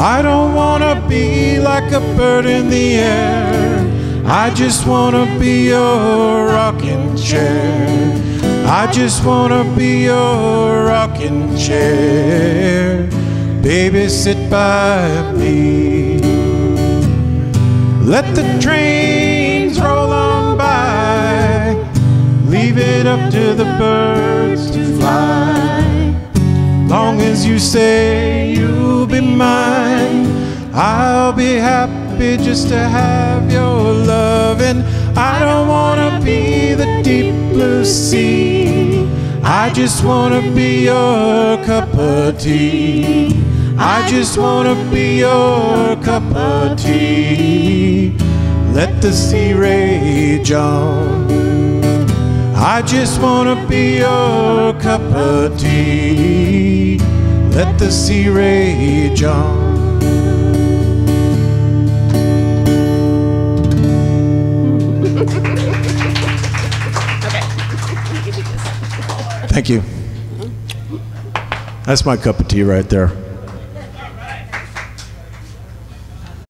I don't wanna be like a bird in the air. I just wanna be your rocking chair. I just wanna be your rocking chair. Baby, sit by me. Let the trains roll on by. Leave it up to the birds to fly. Long as you say you'll be mine, I'll be happy just to have your love. And I don't wanna be the deep blue sea. I just wanna be your cup of tea. I just wanna be your cup of tea. Let the sea rage on. I just wanna be your cup of tea. Let the sea rage on. Thank you. That's my cup of tea right there.